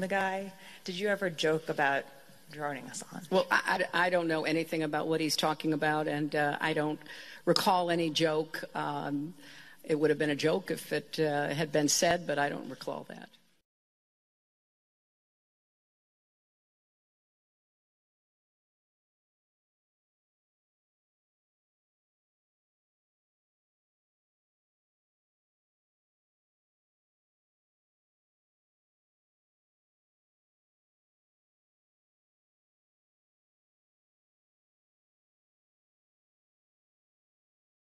the guy. Did you ever joke about droning us on? Well, I, I, I don't know anything about what he's talking about, and uh, I don't recall any joke. Um, it would have been a joke if it uh, had been said, but I don't recall that.